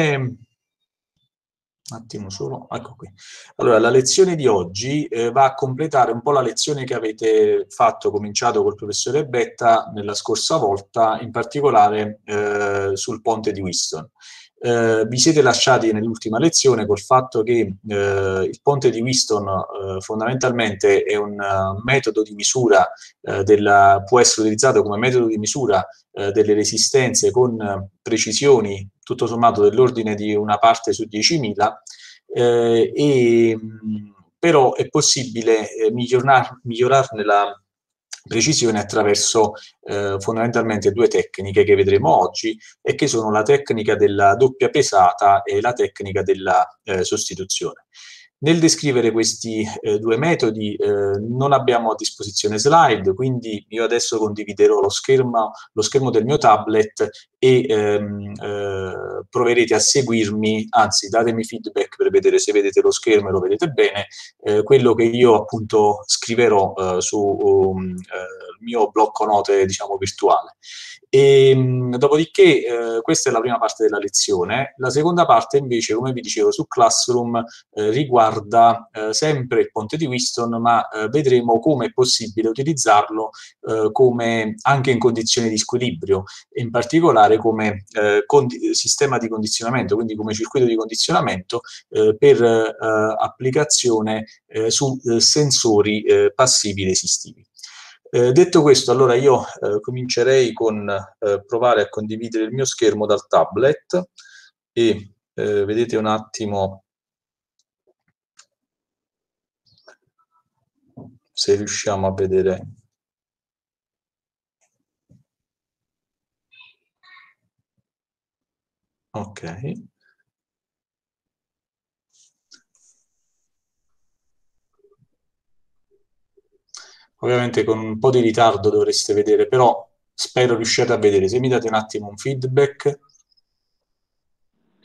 un attimo solo, ecco qui. Allora, la lezione di oggi eh, va a completare un po' la lezione che avete fatto, cominciato col professore Betta nella scorsa volta, in particolare eh, sul ponte di Winston. Eh, vi siete lasciati nell'ultima lezione col fatto che eh, il ponte di Winston eh, fondamentalmente è un uh, metodo di misura, uh, della, può essere utilizzato come metodo di misura uh, delle resistenze con precisioni tutto sommato dell'ordine di una parte su 10.000, e, però è possibile migliorar, migliorarne la precisione attraverso eh, fondamentalmente due tecniche che vedremo oggi e che sono la tecnica della doppia pesata e la tecnica della eh, sostituzione. Nel descrivere questi eh, due metodi eh, non abbiamo a disposizione slide, quindi io adesso condividerò lo schermo, lo schermo del mio tablet e ehm, eh, proverete a seguirmi, anzi datemi feedback per vedere se vedete lo schermo e lo vedete bene, eh, quello che io appunto scriverò eh, sul um, eh, mio blocco note diciamo virtuale. E, ehm, dopodiché eh, questa è la prima parte della lezione. La seconda parte invece, come vi dicevo, su Classroom eh, riguarda sempre il ponte di Winston, ma vedremo come è possibile utilizzarlo come, anche in condizioni di squilibrio, in particolare come eh, sistema di condizionamento, quindi come circuito di condizionamento per applicazione su sensori passivi resistivi. Eh, detto questo, allora io eh, comincerei con eh, provare a condividere il mio schermo dal tablet e eh, vedete un attimo se riusciamo a vedere ok Ovviamente con un po' di ritardo dovreste vedere, però spero riusciate a vedere. Se mi date un attimo un feedback.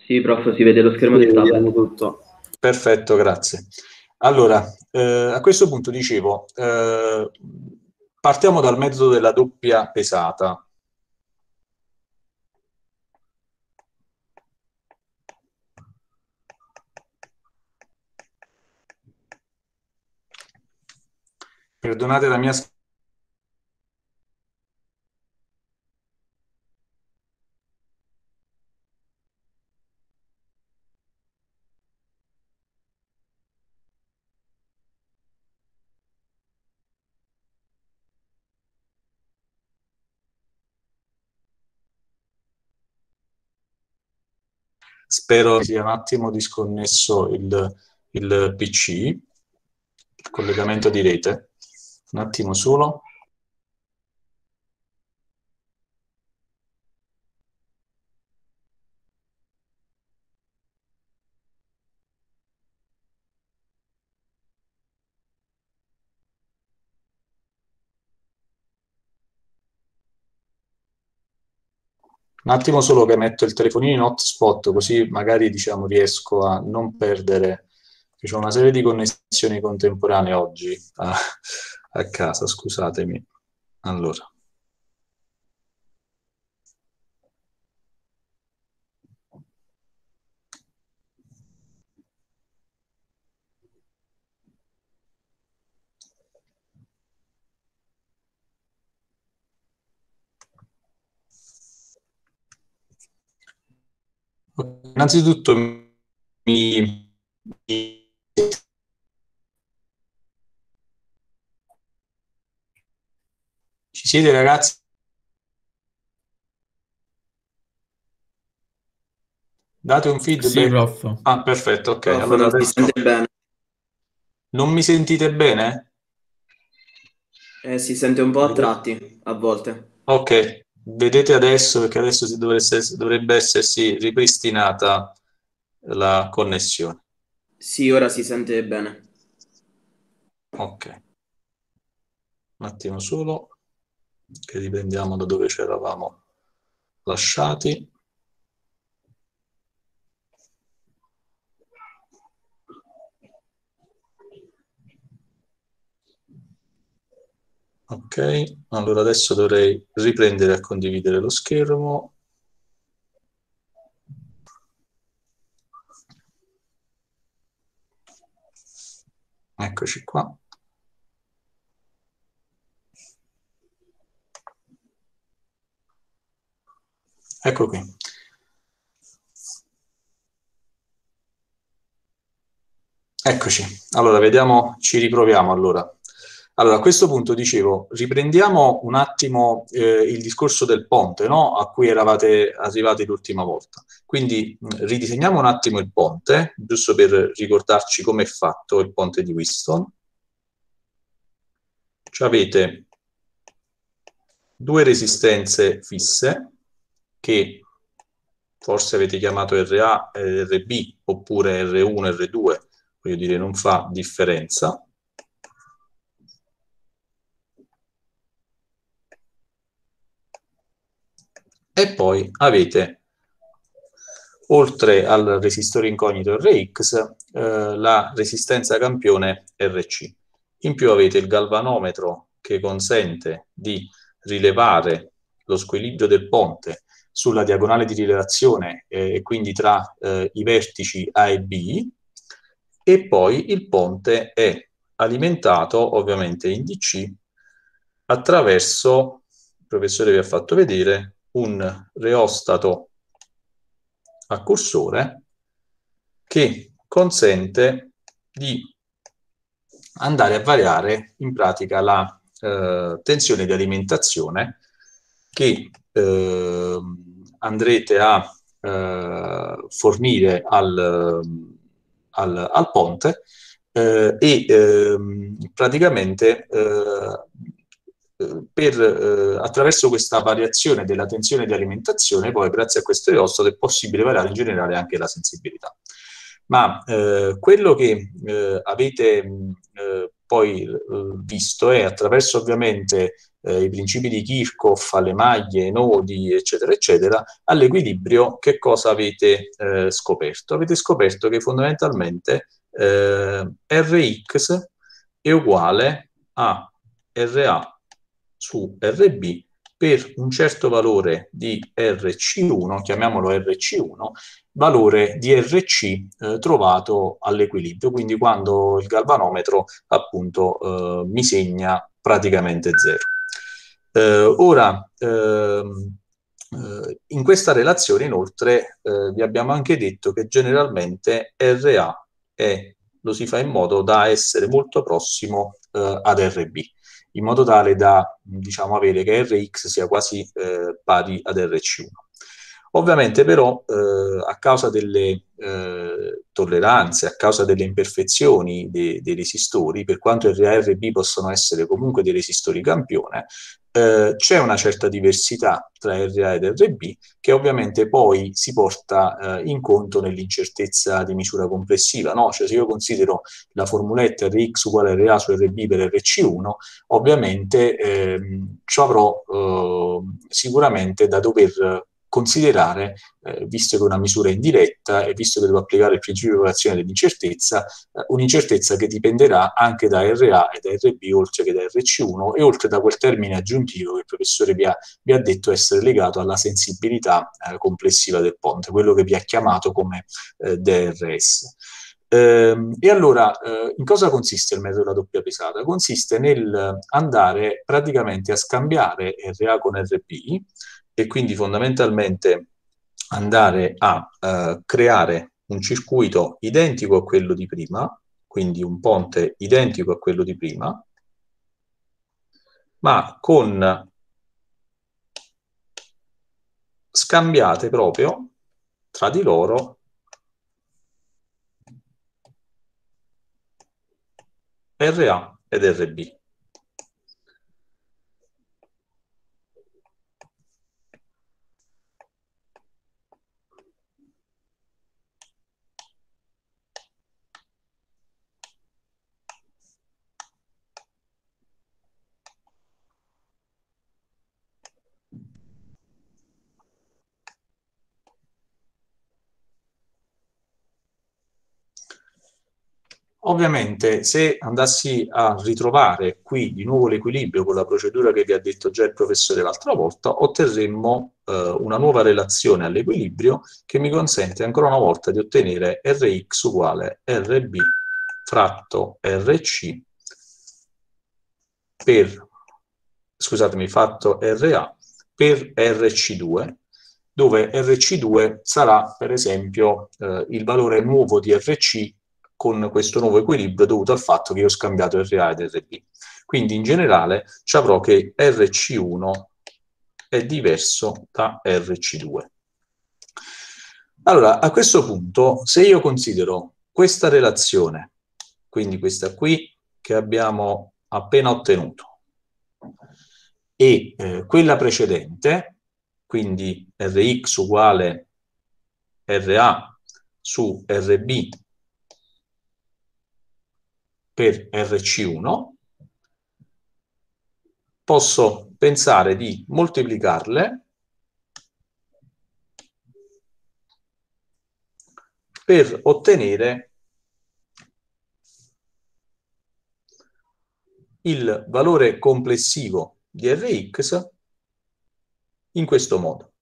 Sì, prof, si vede lo schermo sì, del tablet. Tutto. Perfetto, grazie. Allora, eh, a questo punto dicevo, eh, partiamo dal metodo della doppia pesata. Perdonate la mia Spero sia un attimo disconnesso il, il PC, il collegamento di rete. Un attimo solo. Un attimo solo che metto il telefonino in hotspot, così magari diciamo, riesco a non perdere. C'è una serie di connessioni contemporanee oggi. Ah a casa, scusatemi. Allora. Innanzitutto mi, mi Ci siete ragazzi? Date un feedback. Sì, prof. Ah, perfetto, ok. Prof, allora adesso... bene. Non mi sentite bene? Eh, si sente un po' a tratti, a volte. Ok, vedete adesso, perché adesso si dovrebbe, dovrebbe essersi ripristinata la connessione. Sì, ora si sente bene. Ok. Un attimo solo che riprendiamo da dove ci eravamo lasciati. Ok, allora adesso dovrei riprendere a condividere lo schermo. Eccoci qua. Ecco qui. Eccoci. Allora, vediamo, ci riproviamo allora. Allora, a questo punto dicevo, riprendiamo un attimo eh, il discorso del ponte, no? A cui eravate arrivati l'ultima volta. Quindi mh, ridisegniamo un attimo il ponte, giusto per ricordarci come è fatto il ponte di Winston. Cioè avete due resistenze fisse che forse avete chiamato RA RB oppure R1 e R2, voglio dire non fa differenza e poi avete oltre al resistore incognito Rx eh, la resistenza campione Rc. In più avete il galvanometro che consente di rilevare lo squilibrio del ponte sulla diagonale di rilevazione eh, e quindi tra eh, i vertici A e B e poi il ponte è alimentato ovviamente in DC attraverso, il professore vi ha fatto vedere, un reostato a cursore che consente di andare a variare in pratica la eh, tensione di alimentazione che eh, andrete a eh, fornire al, al, al ponte eh, e ehm, praticamente eh, per, eh, attraverso questa variazione della tensione di alimentazione, poi grazie a questo eostato è possibile variare in generale anche la sensibilità. Ma eh, quello che eh, avete eh, poi eh, visto è attraverso ovviamente eh, i principi di Kirchhoff, alle maglie, nodi, eccetera, eccetera, all'equilibrio che cosa avete scoperto? Avete scoperto che fondamentalmente Rx è uguale a RA su RB per un certo valore di RC1, chiamiamolo RC1, valore di RC eh, trovato all'equilibrio, quindi quando il galvanometro appunto eh, mi segna praticamente zero. Eh, ora, ehm, eh, in questa relazione inoltre eh, vi abbiamo anche detto che generalmente RA è, lo si fa in modo da essere molto prossimo ad RB in modo tale da diciamo, avere che Rx sia quasi eh, pari ad Rc1. Ovviamente però eh, a causa delle eh, tolleranze, a causa delle imperfezioni dei, dei resistori, per quanto RA e RB possono essere comunque dei resistori campione, eh, c'è una certa diversità tra RA ed RB che ovviamente poi si porta eh, in conto nell'incertezza di misura complessiva. No? Cioè se io considero la formuletta Rx uguale RA su RB per RC1, ovviamente ehm, ci avrò eh, sicuramente da dover considerare, eh, visto che è una misura indiretta e visto che devo applicare il principio di popolazione dell'incertezza, eh, un'incertezza che dipenderà anche da RA e da RB oltre che da RC1 e oltre da quel termine aggiuntivo che il professore vi ha, vi ha detto essere legato alla sensibilità eh, complessiva del ponte, quello che vi ha chiamato come eh, DRS. Eh, e allora, eh, in cosa consiste il metodo della doppia pesata? Consiste nel andare praticamente a scambiare RA con RB e quindi fondamentalmente andare a uh, creare un circuito identico a quello di prima, quindi un ponte identico a quello di prima, ma con scambiate proprio tra di loro RA ed RB. Ovviamente se andassi a ritrovare qui di nuovo l'equilibrio con la procedura che vi ha detto già il professore l'altra volta, otterremmo eh, una nuova relazione all'equilibrio che mi consente ancora una volta di ottenere Rx uguale Rb fratto RC per, scusatemi, fatto RA per RC2, dove RC2 sarà per esempio eh, il valore nuovo di RC con questo nuovo equilibrio dovuto al fatto che io ho scambiato RA ed RB. Quindi in generale ci avrò che RC1 è diverso da RC2. Allora, a questo punto, se io considero questa relazione, quindi questa qui che abbiamo appena ottenuto, e eh, quella precedente, quindi Rx uguale Ra su Rb per Rc1, posso pensare di moltiplicarle per ottenere il valore complessivo di Rx in questo modo.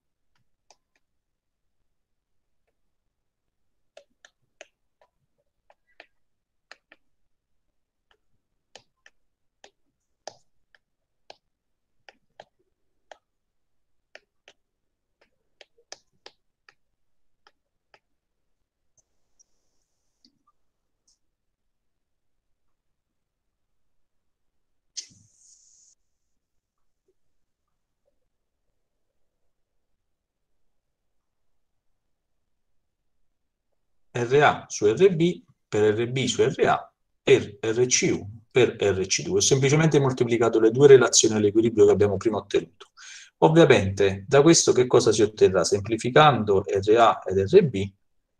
RA su RB per RB su RA per RC1 per RC2. Ho semplicemente moltiplicato le due relazioni all'equilibrio che abbiamo prima ottenuto. Ovviamente da questo che cosa si otterrà? Semplificando RA ed RB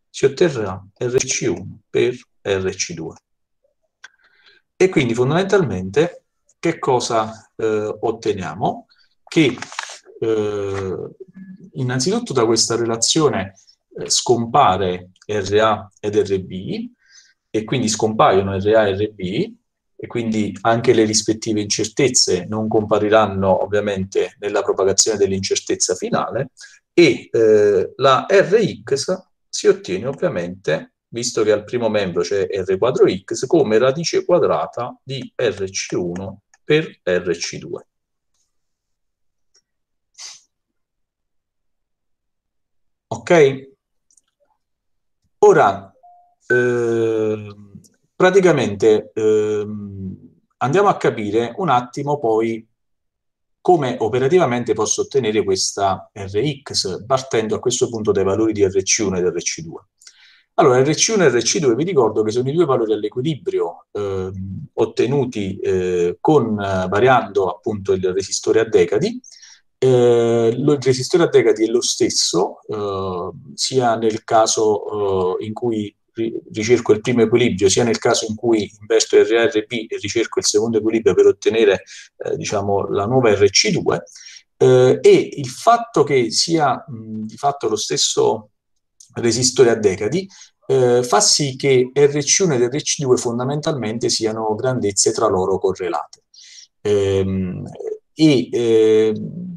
si otterrà RC1 per RC2. E quindi fondamentalmente che cosa eh, otteniamo? Che eh, innanzitutto da questa relazione eh, scompare RA ed RB e quindi scompaiono RA e RB e quindi anche le rispettive incertezze non compariranno ovviamente nella propagazione dell'incertezza finale e eh, la Rx si ottiene ovviamente, visto che al primo membro c'è R quadro X, come radice quadrata di Rc1 per Rc2. Ok? Ora, eh, praticamente eh, andiamo a capire un attimo poi come operativamente posso ottenere questa Rx partendo a questo punto dai valori di Rc1 ed Rc2. Allora, Rc1 e Rc2 vi ricordo che sono i due valori all'equilibrio eh, ottenuti eh, con, variando appunto il resistore a decadi eh, il resistore a decadi è lo stesso, eh, sia nel caso eh, in cui ricerco il primo equilibrio, sia nel caso in cui investo RRB e ricerco il secondo equilibrio per ottenere eh, diciamo, la nuova RC2. Eh, e il fatto che sia mh, di fatto lo stesso resistore a decadi eh, fa sì che RC1 ed RC2 fondamentalmente siano grandezze tra loro correlate. Ehm, e ehm,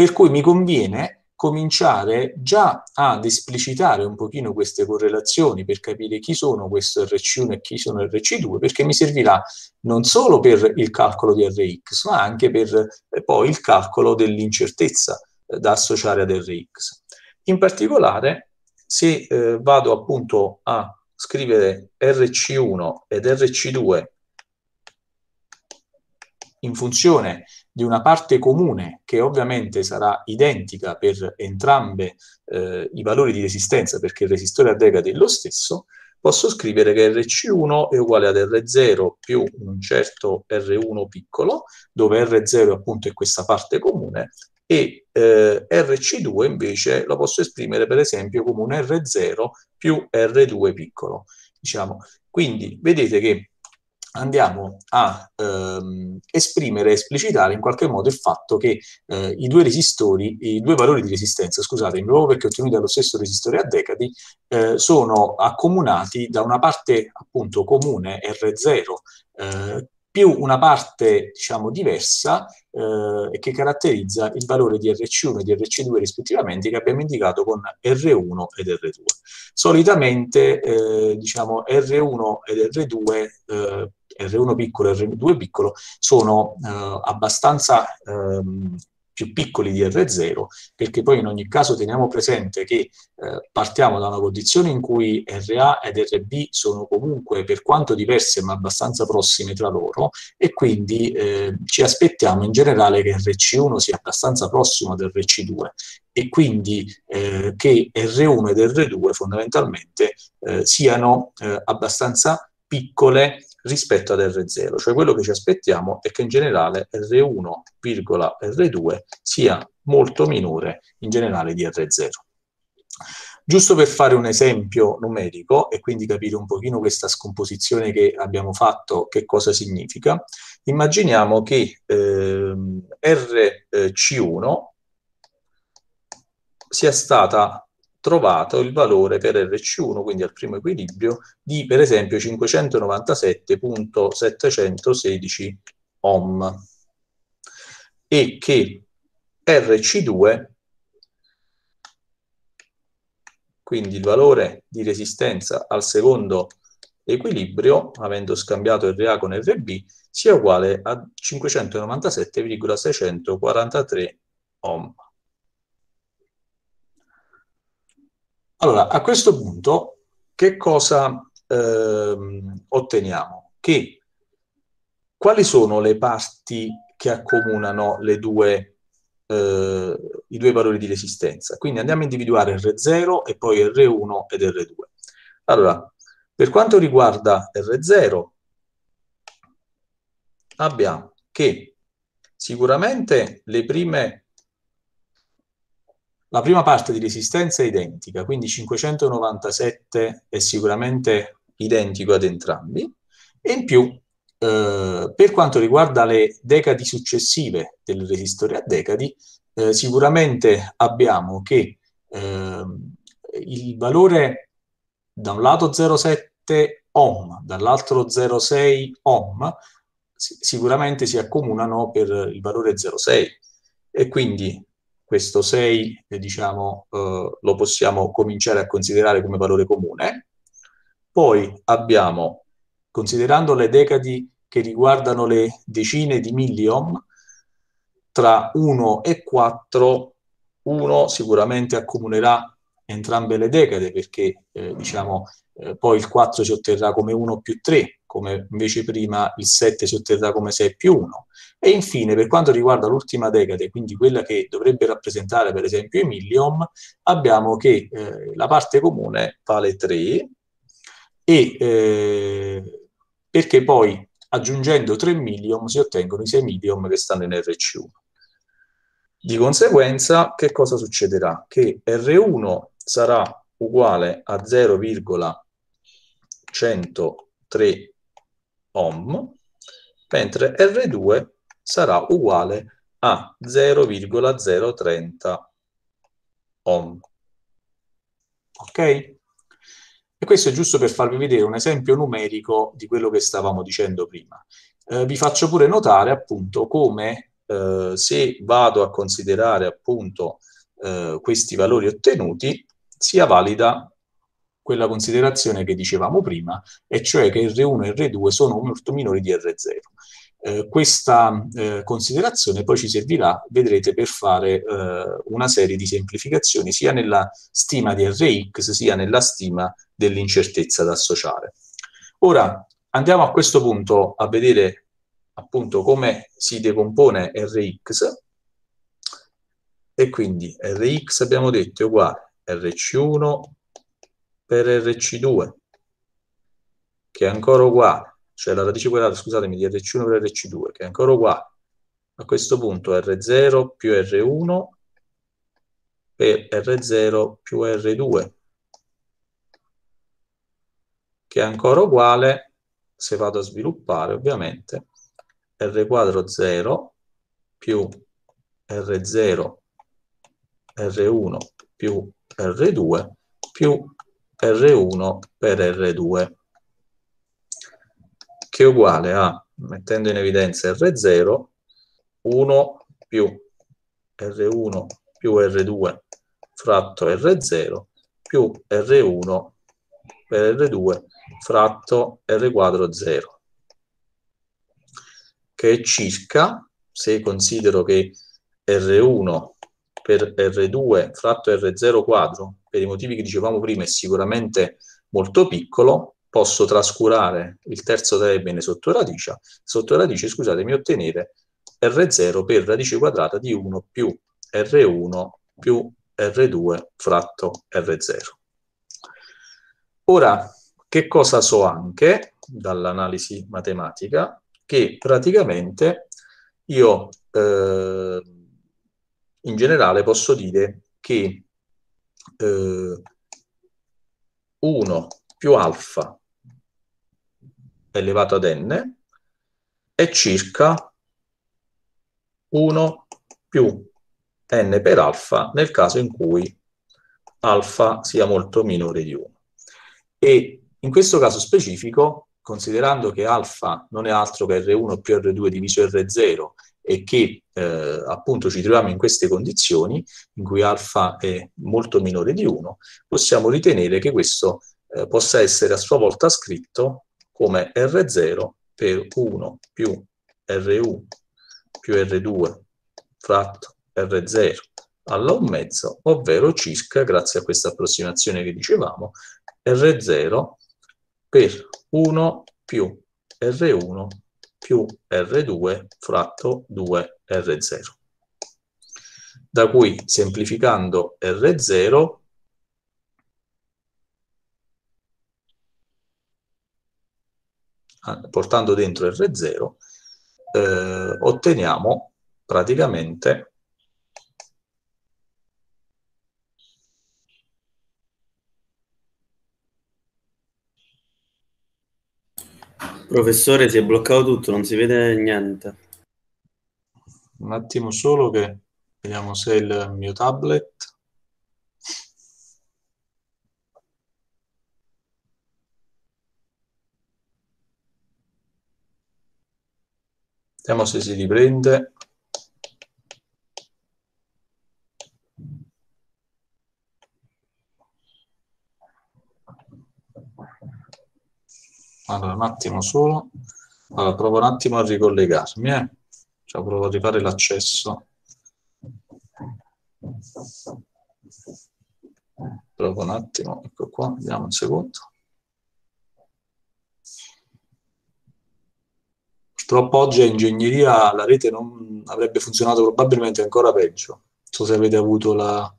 per cui mi conviene cominciare già ad esplicitare un pochino queste correlazioni per capire chi sono questo RC1 e chi sono RC2, perché mi servirà non solo per il calcolo di Rx, ma anche per eh, poi il calcolo dell'incertezza eh, da associare ad Rx. In particolare, se eh, vado appunto a scrivere RC1 ed RC2 in funzione di una parte comune che ovviamente sarà identica per entrambe eh, i valori di resistenza perché il resistore a decadi è lo stesso, posso scrivere che RC1 è uguale ad R0 più un certo R1 piccolo, dove R0 appunto è questa parte comune, e eh, RC2 invece lo posso esprimere per esempio come un R0 più R2 piccolo. Diciamo. Quindi vedete che andiamo a ehm, esprimere, esplicitare in qualche modo il fatto che eh, i due resistori, i due valori di resistenza, scusate, proprio perché ottenuti dallo stesso resistore a decadi, eh, sono accomunati da una parte appunto comune R0 eh, più una parte, diciamo, diversa eh, che caratterizza il valore di RC1 e di RC2 rispettivamente che abbiamo indicato con R1 ed R2. Solitamente, eh, diciamo, R1 ed R2 eh, R1 piccolo e R2 piccolo sono eh, abbastanza ehm, più piccoli di R0, perché poi in ogni caso teniamo presente che eh, partiamo da una condizione in cui RA ed RB sono comunque per quanto diverse ma abbastanza prossime tra loro e quindi eh, ci aspettiamo in generale che RC1 sia abbastanza prossimo ad RC2 e quindi eh, che R1 ed R2 fondamentalmente eh, siano eh, abbastanza piccole rispetto ad R0, cioè quello che ci aspettiamo è che in generale R1,R2 sia molto minore in generale di R0. Giusto per fare un esempio numerico e quindi capire un pochino questa scomposizione che abbiamo fatto, che cosa significa, immaginiamo che eh, RC1 sia stata trovato il valore per RC1, quindi al primo equilibrio, di per esempio 597.716 ohm e che RC2, quindi il valore di resistenza al secondo equilibrio, avendo scambiato RA con RB, sia uguale a 597,643 ohm. Allora, a questo punto, che cosa ehm, otteniamo? Che quali sono le parti che accomunano due, eh, i due valori di resistenza? Quindi andiamo a individuare R0 e poi R1 ed R2. Allora, per quanto riguarda R0, abbiamo che sicuramente le prime la prima parte di resistenza è identica, quindi 597 è sicuramente identico ad entrambi, e in più, eh, per quanto riguarda le decadi successive del resistore a decadi, eh, sicuramente abbiamo che eh, il valore da un lato 0,7 ohm, dall'altro 0,6 ohm, sicuramente si accomunano per il valore 0,6 e quindi questo 6 eh, diciamo, eh, lo possiamo cominciare a considerare come valore comune. Poi abbiamo, considerando le decadi che riguardano le decine di milliohm, tra 1 e 4, 1 sicuramente accomunerà entrambe le decade perché eh, diciamo, eh, poi il 4 si otterrà come 1 più 3, come invece prima il 7 si otterrà come 6 più 1. E infine, per quanto riguarda l'ultima decade, quindi quella che dovrebbe rappresentare per esempio i milliohm, abbiamo che eh, la parte comune vale 3 e eh, perché poi aggiungendo 3 milliohm si ottengono i 6 milliohm che stanno in RC1. Di conseguenza, che cosa succederà? Che R1 sarà uguale a 0,103 ohm, mentre R2 sarà uguale a 0,030 ohm. Ok? E questo è giusto per farvi vedere un esempio numerico di quello che stavamo dicendo prima. Eh, vi faccio pure notare appunto come eh, se vado a considerare appunto eh, questi valori ottenuti sia valida quella considerazione che dicevamo prima, e cioè che R1 e R2 sono molto minori di R0. Eh, questa eh, considerazione poi ci servirà, vedrete, per fare eh, una serie di semplificazioni sia nella stima di Rx sia nella stima dell'incertezza da associare. Ora andiamo a questo punto a vedere appunto come si decompone Rx e quindi Rx abbiamo detto è uguale a RC1 per RC2, che è ancora uguale, cioè la radice quadrata, scusatemi, di RC1 per RC2, che è ancora uguale. A questo punto R0 più R1 per R0 più R2, che è ancora uguale, se vado a sviluppare ovviamente, R quadro 0 più R0 R1 più R2 più R1 per R2, che è uguale a, mettendo in evidenza R0, 1 più R1 più R2 fratto R0 più R1 per R2 fratto R quadro 0, che è circa, se considero che R1 per R2 fratto R0 quadro, per i motivi che dicevamo prima, è sicuramente molto piccolo, posso trascurare il terzo termine sotto radice, sotto radice, scusatemi, ottenere R0 per radice quadrata di 1 più R1 più R2 fratto R0. Ora, che cosa so anche dall'analisi matematica? Che praticamente io eh, in generale posso dire che eh, 1 più alfa elevato ad n è circa 1 più n per alfa nel caso in cui alfa sia molto minore di 1. E in questo caso specifico, considerando che alfa non è altro che R1 più R2 diviso R0 e che eh, appunto ci troviamo in queste condizioni in cui alfa è molto minore di 1, possiamo ritenere che questo eh, possa essere a sua volta scritto come R0 per 1 più R1 più R2 fratto R0 alla 1 mezzo, ovvero circa, grazie a questa approssimazione che dicevamo, R0 per 1 più R1 più R2 fratto 2R0. Da cui, semplificando R0, ah, portando dentro R0, eh, otteniamo praticamente Professore, si è bloccato tutto, non si vede niente. Un attimo solo che vediamo se il mio tablet. Vediamo se si riprende. Allora, un attimo solo. Allora, provo un attimo a ricollegarmi, eh. Cioè, provo a rifare l'accesso. Provo un attimo, ecco qua, vediamo un secondo. Purtroppo oggi a ingegneria la rete non avrebbe funzionato probabilmente ancora peggio. Non so se avete avuto la,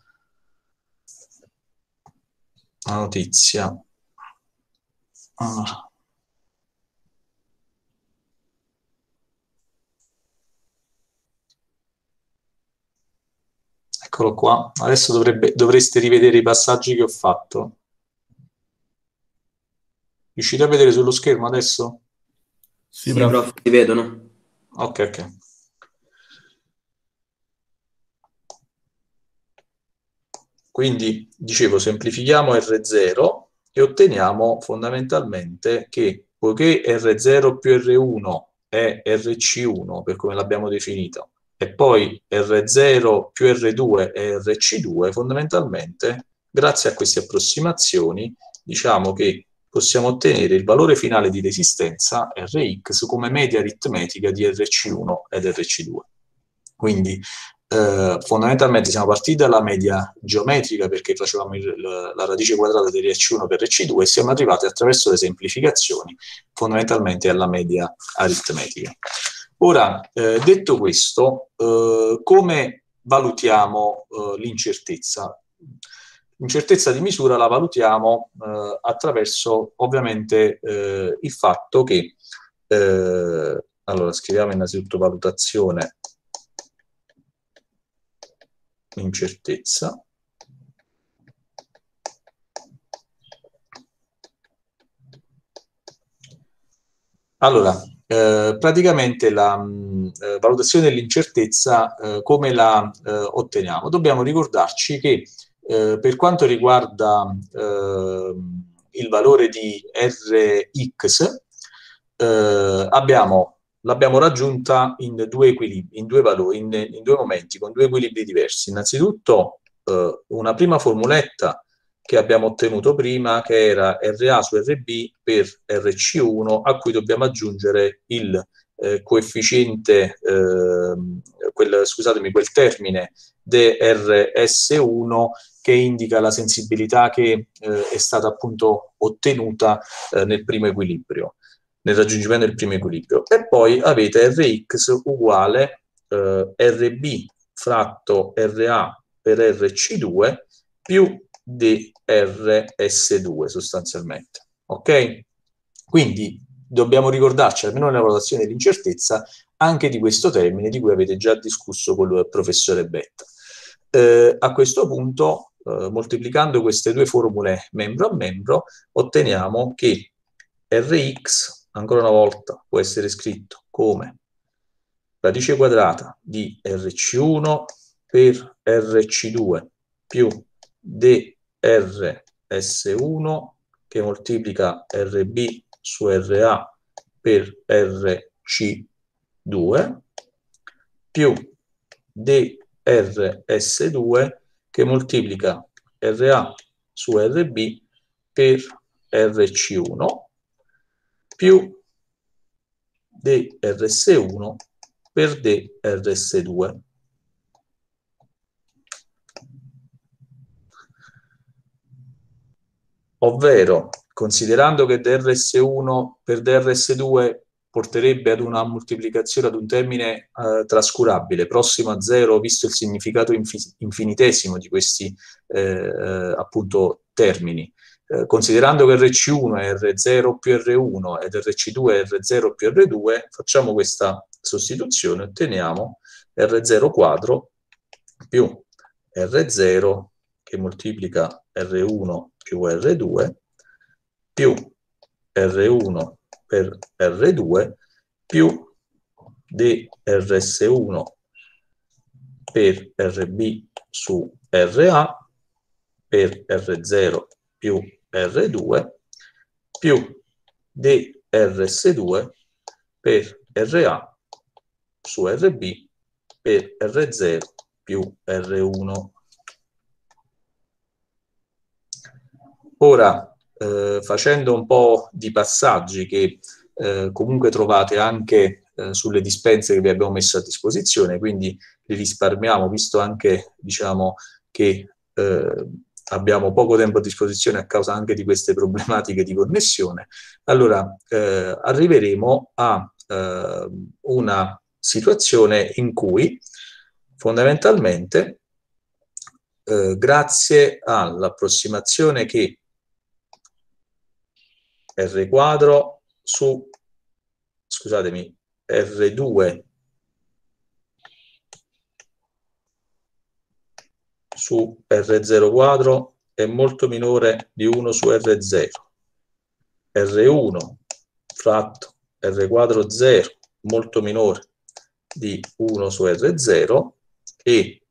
la notizia. Allora. Eccolo qua. Adesso dovrebbe, dovreste rivedere i passaggi che ho fatto. Riuscite a vedere sullo schermo adesso? Sì, sì prof, si vedono. Ok, ok. Quindi, dicevo, semplifichiamo R0 e otteniamo fondamentalmente che poiché R0 più R1 è RC1, per come l'abbiamo definito, e poi R0 più R2 e RC2, fondamentalmente, grazie a queste approssimazioni, diciamo che possiamo ottenere il valore finale di resistenza Rx come media aritmetica di RC1 ed RC2. Quindi eh, fondamentalmente siamo partiti dalla media geometrica perché facevamo il, la radice quadrata di RC1 per RC2 e siamo arrivati attraverso le semplificazioni fondamentalmente alla media aritmetica. Ora, eh, detto questo, eh, come valutiamo eh, l'incertezza? L'incertezza di misura la valutiamo eh, attraverso ovviamente eh, il fatto che, eh, allora scriviamo innanzitutto valutazione incertezza, Allora, eh, praticamente la mh, mm, eh, valutazione dell'incertezza eh, come la eh, otteniamo? Dobbiamo ricordarci che eh, per quanto riguarda il valore di Rx, eh, abbiamo, l'abbiamo raggiunta in due equilibri, in due valori, in, in due momenti, con due equilibri diversi. Innanzitutto eh, una prima formuletta che abbiamo ottenuto prima, che era RA su RB per RC1, a cui dobbiamo aggiungere il eh, coefficiente, eh, quel, scusatemi, quel termine DRS1 che indica la sensibilità che eh, è stata appunto ottenuta eh, nel primo equilibrio, nel raggiungimento del primo equilibrio. E poi avete Rx uguale eh, RB fratto RA per RC2 più DRS2 sostanzialmente. Ok? Quindi dobbiamo ricordarci, almeno nella valutazione dell'incertezza, anche di questo termine di cui avete già discusso con il professore Betta. Eh, a questo punto, eh, moltiplicando queste due formule membro a membro, otteniamo che Rx, ancora una volta, può essere scritto come radice quadrata di Rc1 per Rc2 più DRS1 che moltiplica RB su RA per RC2 più DRS2 che moltiplica RA su RB per RC1 più DRS1 per DRS2. Ovvero, considerando che DRS1 per DRS2 porterebbe ad una moltiplicazione ad un termine eh, trascurabile, prossimo a zero, visto il significato infi- infinitesimo di questi eh, eh appunto termini. Eh, considerando che RC1 è R0 più R1 ed RC2 è R0 più R2, facciamo questa sostituzione, otteniamo R0 quadro più R0 che moltiplica R1 più R2 più R1 per R2 più DRS1 per RB su RA per R0 più R2 più DRS2 per RA su RB per R0 più R1. Ora, eh, facendo un po' di passaggi che eh, comunque trovate anche eh, sulle dispense che vi abbiamo messo a disposizione, quindi li risparmiamo, visto anche diciamo, che eh, abbiamo poco tempo a disposizione a causa anche di queste problematiche di connessione, allora eh, arriveremo a eh, una situazione in cui fondamentalmente grazie all'approssimazione che R quadro su, scusatemi, R2 su R0 quadro è molto minore di 1 su R0. R1 fratto R quadro 0 molto minore di 1 su R0 e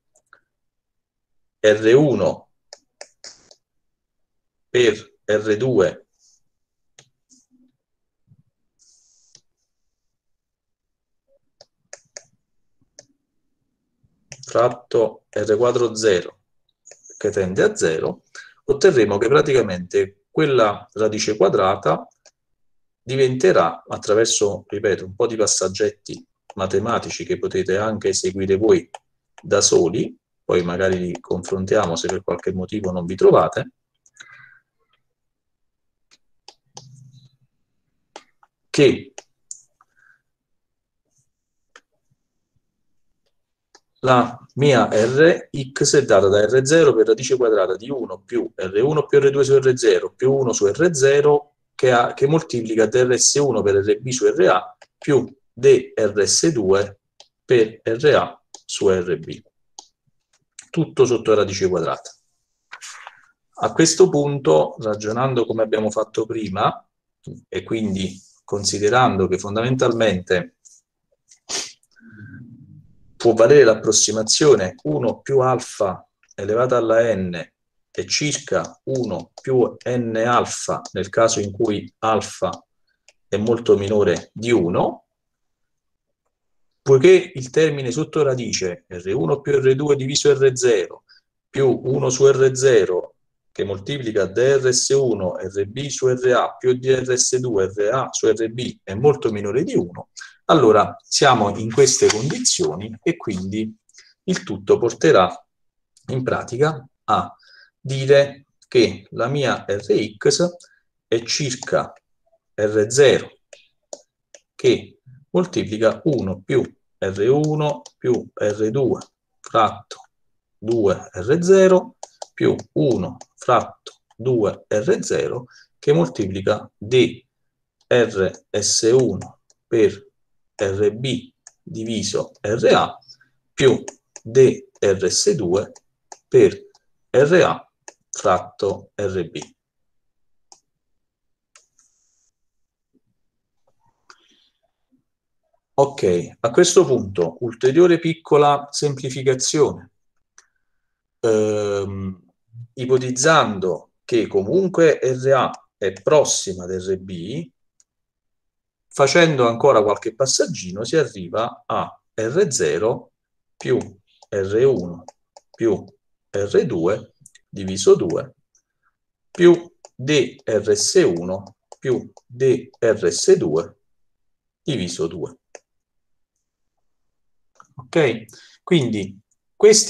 R1 per R2 fratto R quadro 0 che tende a 0, otterremo che praticamente quella radice quadrata diventerà, attraverso, ripeto, un po' di passaggetti matematici che potete anche eseguire voi da soli, poi magari li confrontiamo se per qualche motivo non vi trovate, che la mia Rx è data da R0 per radice quadrata di 1 più R1 più R2 su R0 più 1 su R0 che, ha, che moltiplica DRS1 per RB su RA più DRS2 per RA su RB. Tutto sotto radice quadrata. A questo punto, ragionando come abbiamo fatto prima, e quindi considerando che fondamentalmente può valere l'approssimazione 1 più alfa elevata alla n è circa 1 più n alfa nel caso in cui alfa è molto minore di 1, poiché il termine sotto radice R1 più R2 diviso R0 più 1 su R0 che moltiplica DRS1 RB su RA più DRS2 RA su RB è molto minore di 1, allora siamo in queste condizioni e quindi il tutto porterà in pratica a dire che la mia Rx è circa R0 che moltiplica 1 più R1 più R2 fratto 2R0 più 1 fratto 2R0 che moltiplica DRS1 per RB diviso RA più DRS2 per RA fratto RB. Ok, a questo punto ulteriore piccola semplificazione. Ehm, ipotizzando che comunque RA è prossima ad RB, facendo ancora qualche passaggino si arriva a R0 più R1 più R2 diviso 2 più DRS1 più DRS2 diviso 2. Ok? Quindi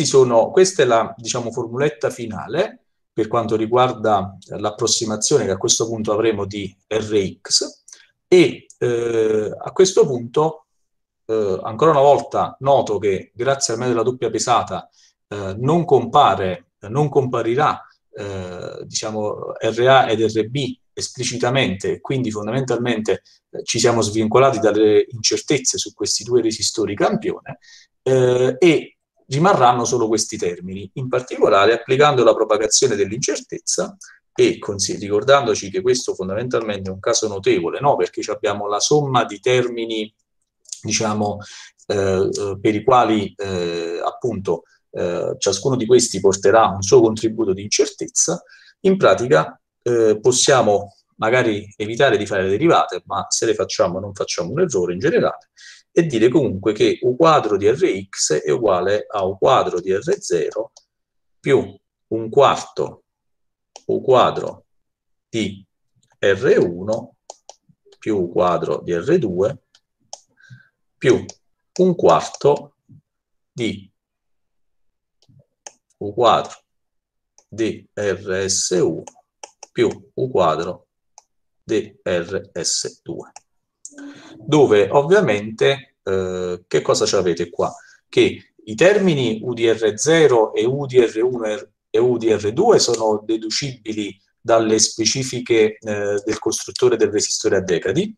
sono, questa è la diciamo, formuletta finale per quanto riguarda l'approssimazione che a questo punto avremo di Rx e eh, a questo punto eh, ancora una volta noto che grazie al metodo della doppia pesata eh, non compare, non comparirà eh, diciamo RA ed RB esplicitamente, quindi fondamentalmente eh, ci siamo svincolati dalle incertezze su questi due resistori campione eh, e rimarranno solo questi termini, in particolare applicando la propagazione dell'incertezza e ricordandoci che questo fondamentalmente è un caso notevole, no? perché abbiamo la somma di termini diciamo, eh, eh, per i quali eh, appunto eh, ciascuno di questi porterà un suo contributo di incertezza, in pratica eh, possiamo magari evitare di fare derivate, ma se le facciamo non facciamo un errore in generale, e dire comunque che u quadro di Rx è uguale a u quadro di R0 più un quarto u quadro di R1 più u quadro di R2 più un quarto di u quadro di rs1 più u quadro di rs2 dove ovviamente eh, che cosa ci avete qua? Che i termini UDR0 e UDR1 e UDR2 sono deducibili dalle specifiche eh, del costruttore del resistore a decadi,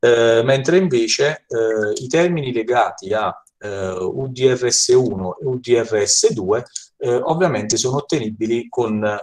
eh, mentre invece eh, i termini legati a eh, UDRS1 e UDRS2 eh, ovviamente sono ottenibili con eh,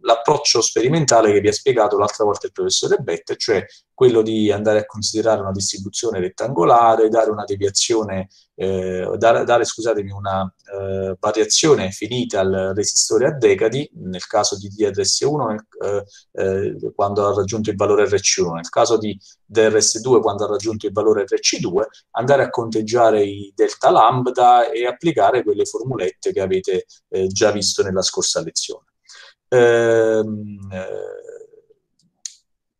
l'approccio sperimentale che vi ha spiegato l'altra volta il professore Bette, cioè quello di andare a considerare una distribuzione rettangolare, dare una deviazione, eh, dare, dare, scusatemi, una eh, variazione finita al resistore a decadi, nel caso di DRS1 eh, eh, quando ha raggiunto il valore RC1, nel caso di DRS2 quando ha raggiunto il valore RC2, andare a conteggiare i delta lambda e applicare quelle formulette che avete eh, già visto nella scorsa lezione. Ehm, eh,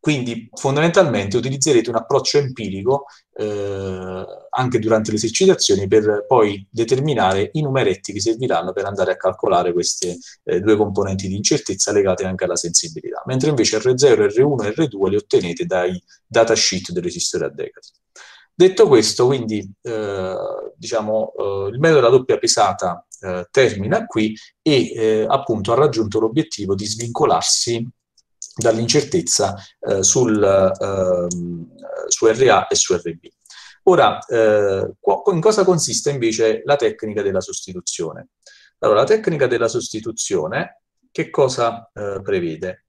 quindi fondamentalmente utilizzerete un approccio empirico eh, anche durante le esercitazioni per poi determinare i numeretti che serviranno per andare a calcolare queste eh, due componenti di incertezza legate anche alla sensibilità, mentre invece R0, R1 e R2 li ottenete dai datasheet del resistore a decadi. Detto questo, quindi eh, diciamo, eh, il metodo della doppia pesata eh, termina qui e eh, appunto ha raggiunto l'obiettivo di svincolarsi dall'incertezza eh, sul, eh, su RA e su RB. Ora, eh, in cosa consiste invece la tecnica della sostituzione? Allora, la tecnica della sostituzione che cosa eh, prevede?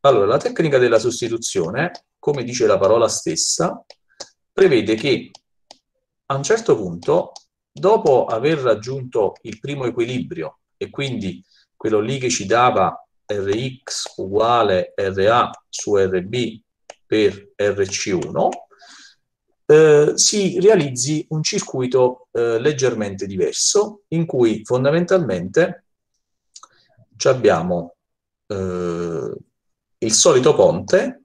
Allora, la tecnica della sostituzione, come dice la parola stessa, prevede che a un certo punto, dopo aver raggiunto il primo equilibrio, e quindi quello lì che ci dava Rx uguale Ra su Rb per RC1, eh, si realizzi un circuito eh, leggermente diverso in cui fondamentalmente abbiamo eh, il solito ponte,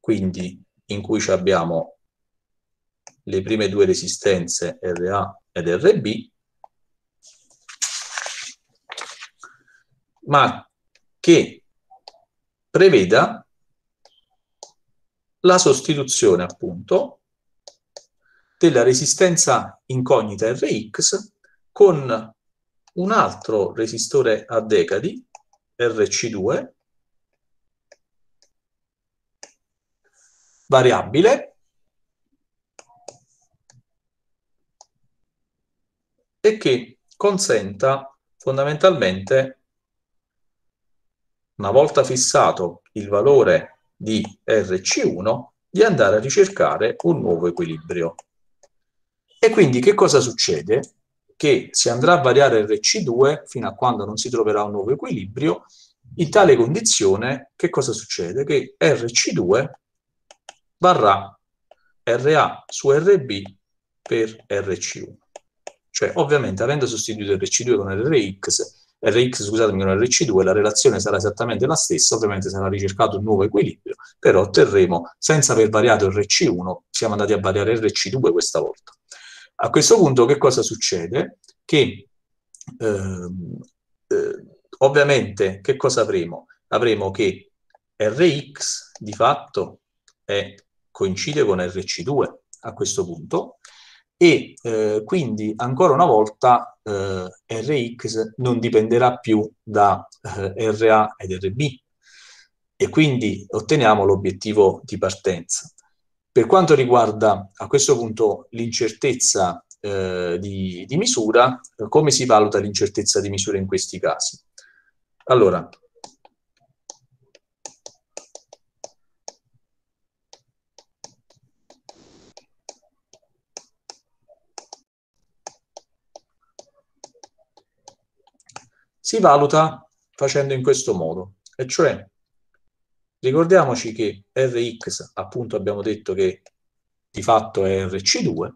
quindi in cui abbiamo le prime due resistenze RA ed RB, ma che preveda la sostituzione appunto della resistenza incognita Rx con un altro resistore a decadi, RC2, variabile, e che consenta fondamentalmente, una volta fissato il valore di RC1, di andare a ricercare un nuovo equilibrio. E quindi che cosa succede? Che si andrà a variare RC2 fino a quando non si troverà un nuovo equilibrio. In tale condizione, che cosa succede? Che RC2 varrà RA su RB per RC1. Cioè, ovviamente, avendo sostituito RC2 con RX, Rx, scusatemi, con RC2, la relazione sarà esattamente la stessa, ovviamente sarà ricercato un nuovo equilibrio, però otterremo, senza aver variato RC1, siamo andati a variare RC2 questa volta. A questo punto che cosa succede? Che ehm, eh, ovviamente che cosa avremo? Avremo che Rx di fatto è, coincide con RC2 a questo punto e eh, quindi ancora una volta eh, Rx non dipenderà più da eh, RA ed RB e quindi otteniamo l'obiettivo di partenza. Per quanto riguarda a questo punto l'incertezza eh, di, di, misura, eh, come si valuta l'incertezza di misura in questi casi? Allora, si valuta facendo in questo modo, e cioè Ricordiamoci che Rx, appunto abbiamo detto che di fatto è RC2,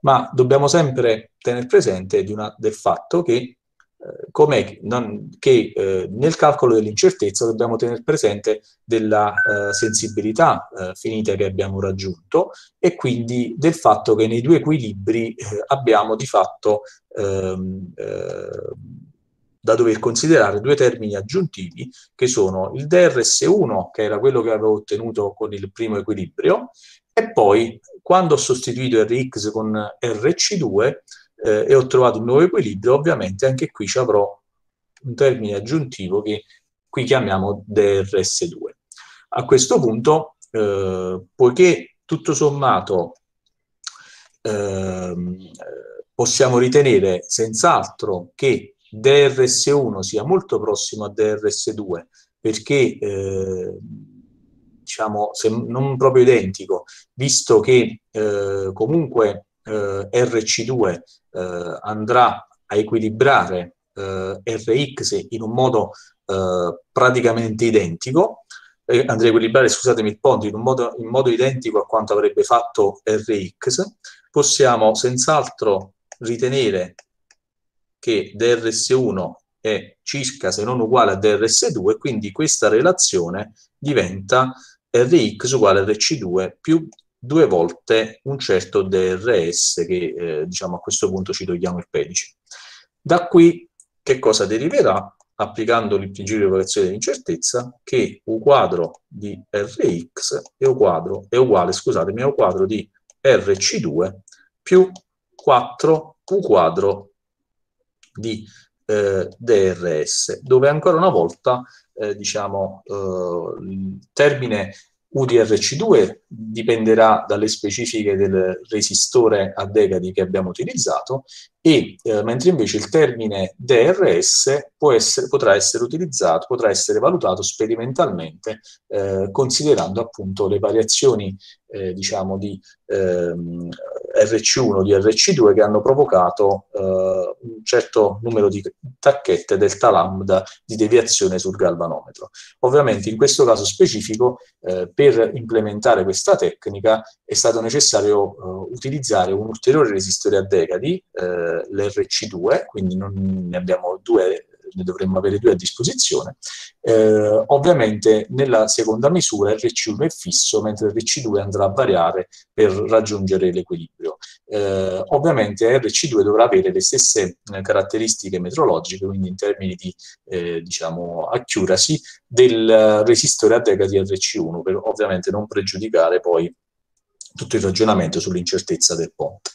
ma dobbiamo sempre tenere presente una, del fatto che, eh, non, che eh, nel calcolo dell'incertezza dobbiamo tenere presente della eh, sensibilità eh, finita che abbiamo raggiunto e quindi del fatto che nei due equilibri eh, abbiamo di fatto ehm, eh, da dover considerare due termini aggiuntivi che sono il DRS1, che era quello che avevo ottenuto con il primo equilibrio, e poi quando ho sostituito Rx con RC2 eh, e ho trovato un nuovo equilibrio, ovviamente anche qui ci avrò un termine aggiuntivo che qui chiamiamo DRS2. A questo punto, eh, poiché tutto sommato ehm, eh, possiamo ritenere senz'altro che DRS1 sia molto prossimo a DRS2 perché eh, diciamo se non proprio identico visto che eh, comunque eh, RC2 eh, andrà a equilibrare eh, RX in un modo eh, praticamente identico andrà a equilibrare, scusatemi, il ponte in, un modo, in modo identico a quanto avrebbe fatto RX, possiamo senz'altro ritenere che DRS1 è circa se non uguale a DRS2 quindi questa relazione diventa Rx uguale a Rc2 più due volte un certo DRS che eh, diciamo a questo punto ci togliamo il pedice. Da qui che cosa deriverà? Applicando il principio di evocazione dell'incertezza che U quadro di Rx è, quadro, è uguale scusatemi, a U quadro di Rc2 più 4 U quadro di eh, DRS, dove ancora una volta eh, diciamo, eh, il termine UDRC2 dipenderà dalle specifiche del resistore a decadi che abbiamo utilizzato, e, eh, mentre invece il termine DRS essere, potrà essere utilizzato, potrà essere valutato sperimentalmente, eh, considerando appunto le variazioni eh, diciamo di ehm, RC1 di RC2 che hanno provocato eh, un certo numero di tacchette delta lambda di deviazione sul galvanometro. Ovviamente in questo caso specifico eh, per implementare questa tecnica è stato necessario eh, utilizzare un ulteriore resistore a decadi, eh, l'RC2, quindi non ne abbiamo due ne dovremmo avere due a disposizione. Eh, ovviamente nella seconda misura RC1 è fisso, mentre RC2 andrà a variare per raggiungere l'equilibrio. Eh, ovviamente RC2 dovrà avere le stesse eh, caratteristiche metrologiche, quindi in termini di eh, diciamo, accuracy, del resistore a decadi RC1, per ovviamente non pregiudicare poi tutto il ragionamento sull'incertezza del ponte.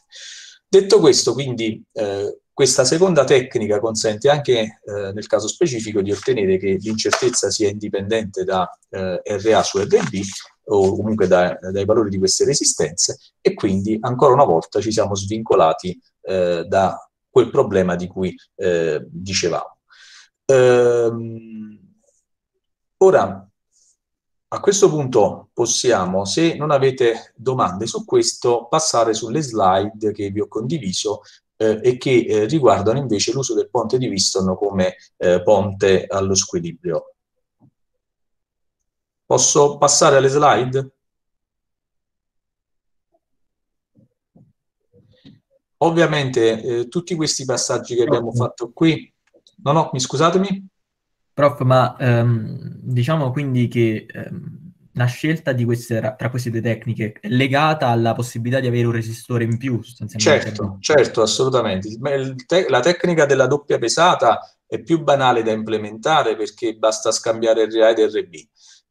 Detto questo, quindi, eh, questa seconda tecnica consente anche, eh, nel caso specifico, di ottenere che l'incertezza sia indipendente da eh, RA su RB o comunque da, dai valori di queste resistenze e quindi ancora una volta ci siamo svincolati eh, da quel problema di cui eh, dicevamo. Ehm, ora, a questo punto possiamo, se non avete domande su questo, passare sulle slide che vi ho condiviso eh, e che eh, riguardano invece l'uso del ponte di Whiston come eh, ponte allo squilibrio. Posso passare alle slide? Ovviamente eh, tutti questi passaggi che abbiamo fatto qui... No, no, mi scusatemi? Prof, ma ehm, diciamo quindi che... Ehm la scelta queste, tra queste due tecniche è legata alla possibilità di avere un resistore in più sostanzialmente? Certo, certo, assolutamente. La tecnica della doppia pesata è più banale da implementare perché basta scambiare RA ed RB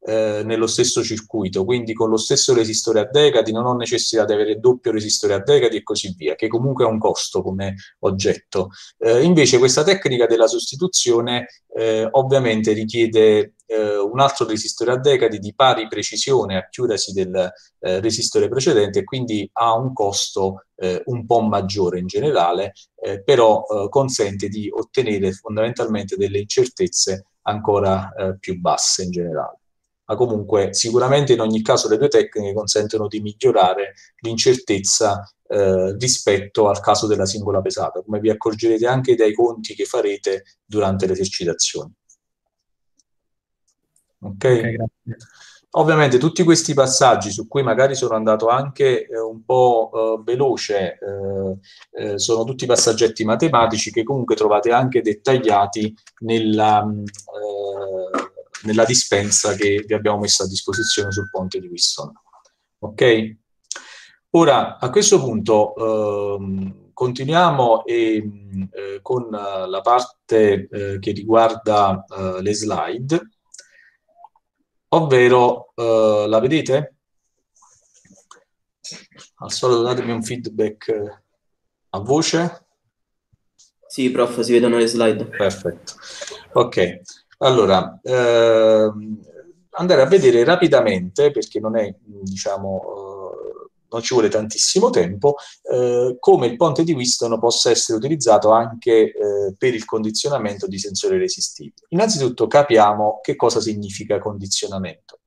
eh, nello stesso circuito, quindi con lo stesso resistore a decadi non ho necessità di avere doppio resistore a decadi e così via, che comunque ha un costo come oggetto. Eh, invece questa tecnica della sostituzione eh, ovviamente richiede eh, un altro resistore a decadi di pari precisione e accuracy del eh, resistore precedente e quindi ha un costo eh, un po' maggiore in generale, eh, però eh, consente di ottenere fondamentalmente delle incertezze ancora eh, più basse in generale. Ma comunque sicuramente in ogni caso le due tecniche consentono di migliorare l'incertezza rispetto al caso della singola pesata, come vi accorgerete anche dai conti che farete durante le esercitazioni. Okay? ok? Ovviamente tutti questi passaggi su cui magari sono andato anche eh, un po' eh, veloce eh, eh sono tutti passaggetti matematici che comunque trovate anche dettagliati nella, eh, nella dispensa che vi abbiamo messo a disposizione sul ponte di Whiston. Ok? Ora, a questo punto ehm, continuiamo e, eh, con la parte che riguarda le slide ovvero uh, la vedete? Al solito datemi un feedback eh, a voce. Sì, prof, si vedono le slide. Perfetto. Ok, allora, ehm, andare a vedere rapidamente, perché non è, diciamo, non ci vuole tantissimo tempo, eh, come il ponte di Whiston possa essere utilizzato anche eh, per il condizionamento di sensori resistivi. Innanzitutto capiamo che cosa significa condizionamento.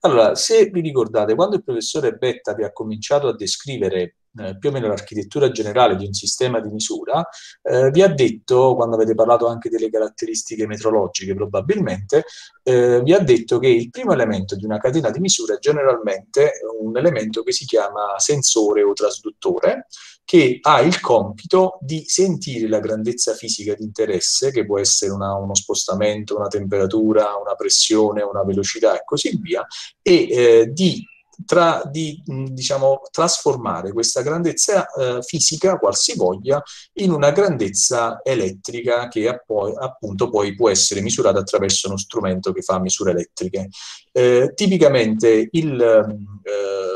Allora, se vi ricordate, quando il professore Betta vi ha cominciato a descrivere eh, più o meno l'architettura generale di un sistema di misura, eh, vi ha detto, quando avete parlato anche delle caratteristiche metrologiche probabilmente, eh, vi ha detto che il primo elemento di una catena di misura è generalmente un elemento che si chiama sensore o trasduttore, che ha il compito di sentire la grandezza fisica di interesse, che può essere una, uno spostamento, una temperatura, una pressione, una velocità e così via, e eh, di tra, di diciamo, trasformare questa grandezza eh, fisica, qualsivoglia, in una grandezza elettrica che poi, appunto poi può essere misurata attraverso uno strumento che fa misure elettriche. Eh, tipicamente il, eh,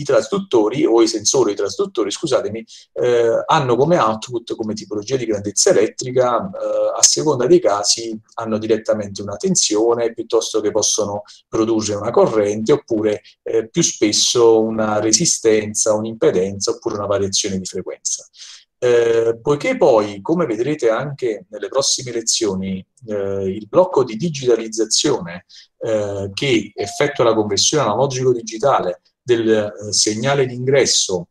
i trasduttori o i sensori i trasduttori, scusatemi, eh, hanno come output, come tipologia di grandezza elettrica, eh, a seconda dei casi hanno direttamente una tensione piuttosto che possono produrre una corrente oppure eh, più spesso una resistenza, un'impedenza oppure una variazione di frequenza. Eh, poiché poi, come vedrete anche nelle prossime lezioni, eh, il blocco di digitalizzazione eh, che effettua la conversione analogico-digitale del eh, segnale d'ingresso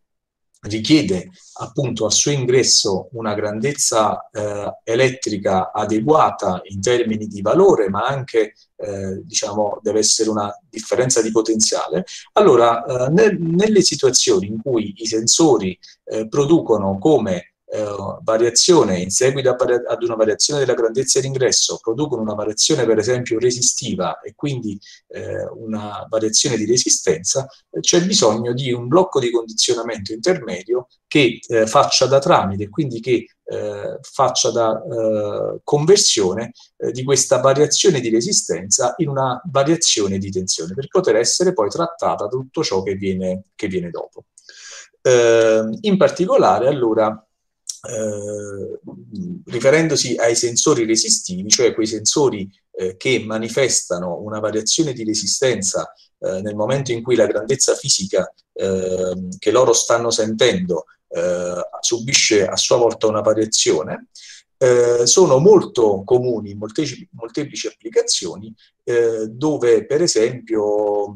richiede appunto al suo ingresso una grandezza eh, elettrica adeguata in termini di valore, ma anche eh, diciamo deve essere una differenza di potenziale, allora eh, nel, nelle situazioni in cui i sensori eh, producono come variazione in seguito ad una variazione della grandezza d'ingresso producono una variazione per esempio resistiva e quindi eh, una variazione di resistenza, eh, c'è bisogno di un blocco di condizionamento intermedio che eh, faccia da tramite quindi che eh, faccia da eh, conversione di questa variazione di resistenza in una variazione di tensione per poter essere poi trattata tutto ciò che viene, che viene dopo. in particolare allora eh, riferendosi ai sensori resistivi, cioè quei sensori eh, che manifestano una variazione di resistenza eh, nel momento in cui la grandezza fisica ehm, che loro stanno sentendo eh, subisce a sua volta una variazione, eh, sono molto comuni in molteplici, molteplici applicazioni dove per esempio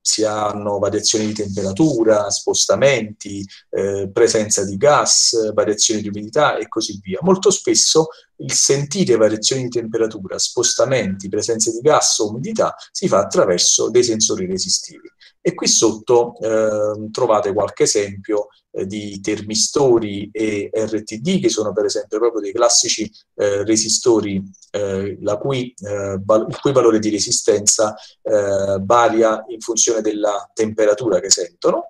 si hanno variazioni di temperatura, spostamenti, eh, presenza di gas, variazioni di umidità e così via. Molto spesso il sentire variazioni di temperatura, spostamenti, presenza di gas o umidità si fa attraverso dei sensori resistivi. E qui sotto eh, trovate qualche esempio eh, di termistori e RTD, che sono per esempio proprio dei classici eh, resistori eh, cui, eh, il cui valore di resistenza eh, varia in funzione della temperatura che sentono.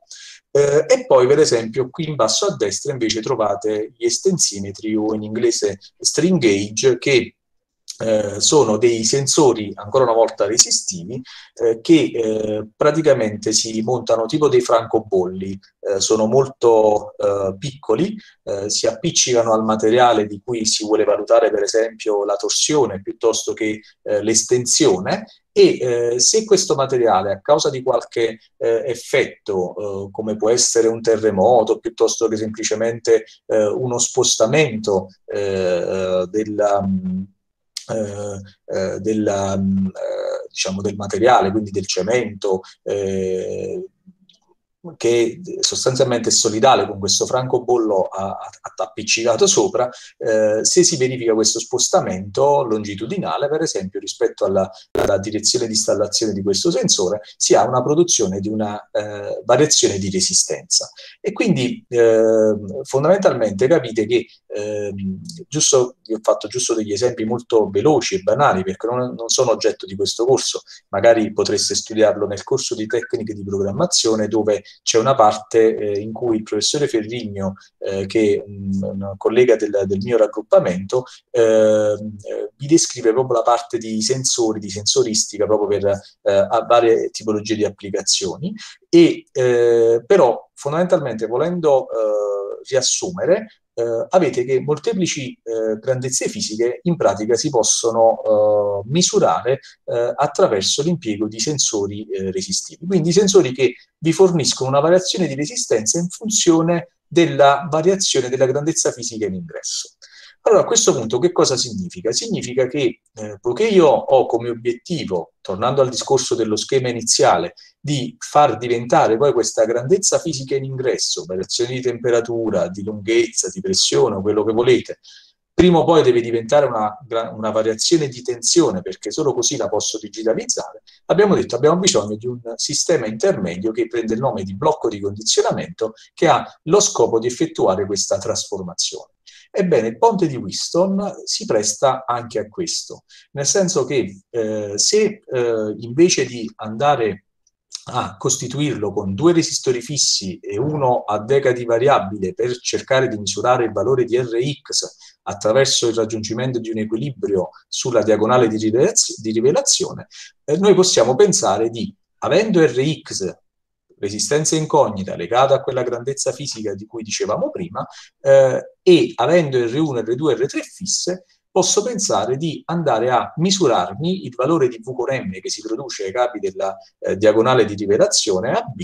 Eh, e poi, per esempio, qui in basso a destra invece trovate gli estensimetri o in inglese string gauge che eh, sono dei sensori ancora una volta resistivi eh, che eh, praticamente si montano tipo dei francobolli, eh, sono molto eh, piccoli, si appiccicano al materiale di cui si vuole valutare per esempio la torsione piuttosto che l'estensione e se questo materiale a causa di qualche effetto come può essere un terremoto piuttosto che semplicemente uno spostamento della eh, eh, della, mm, eh, diciamo del materiale, quindi del cemento, eh, che sostanzialmente è solidale con questo francobollo appiccicato sopra, eh, se si verifica questo spostamento longitudinale, per esempio rispetto alla, alla, direzione di installazione di questo sensore, si ha una produzione di una eh, variazione di resistenza. E quindi eh, fondamentalmente capite che, ehm, giusto, io ho fatto giusto degli esempi molto veloci e banali, perché non, non sono oggetto di questo corso, magari potreste studiarlo nel corso di tecniche di programmazione dove c'è una parte eh, in cui il professore Ferrigno, eh, che è un, un collega del, del, mio raggruppamento, ehm, eh, vi descrive proprio la parte di sensori, di sensoristica, proprio per eh, varie tipologie di applicazioni. E eh, però fondamentalmente volendo eh, riassumere, eh, avete che molteplici eh, grandezze fisiche in pratica si possono eh, misurare eh, attraverso l'impiego di sensori eh, resistivi. Quindi sensori che vi forniscono una variazione di resistenza in funzione della variazione della grandezza fisica in ingresso. Allora, a questo punto che cosa significa? Significa che, eh, poiché io ho come obiettivo, tornando al discorso dello schema iniziale, di far diventare poi questa grandezza fisica in ingresso, variazioni di temperatura, di lunghezza, di pressione, quello che volete, prima o poi deve diventare una, una, variazione di tensione perché solo così la posso digitalizzare, abbiamo detto abbiamo bisogno di un sistema intermedio che prende il nome di blocco di condizionamento che ha lo scopo di effettuare questa trasformazione. Ebbene, il ponte di Whiston si presta anche a questo, nel senso che eh, se eh, invece di andare a costituirlo con due resistori fissi e uno a decadi variabile per cercare di misurare il valore di Rx attraverso il raggiungimento di un equilibrio sulla diagonale di, rivelazione, eh, noi possiamo pensare di, avendo Rx resistenza incognita legata a quella grandezza fisica di cui dicevamo prima, eh, e avendo R1, R2 e R3 fisse, posso pensare di andare a misurarmi il valore di V con M che si produce ai capi della eh, diagonale di rivelazione AB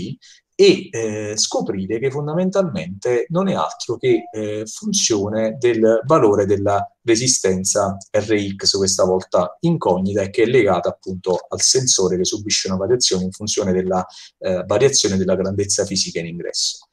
e eh, scoprire che fondamentalmente non è altro che eh, funzione del valore della resistenza Rx, questa volta incognita, e che è legata appunto al sensore che subisce una variazione in funzione della eh, variazione della grandezza fisica in ingresso.